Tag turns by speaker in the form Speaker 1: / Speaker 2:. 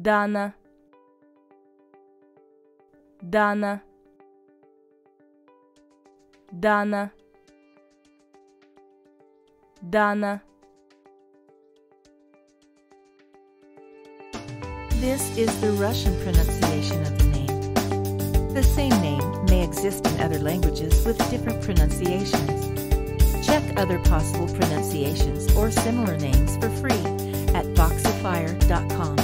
Speaker 1: Dana Dana Dana Dana
Speaker 2: This is the Russian pronunciation of the name. The same name may exist in other languages with different pronunciations. Check other possible pronunciations or similar names for free at voxifier.com.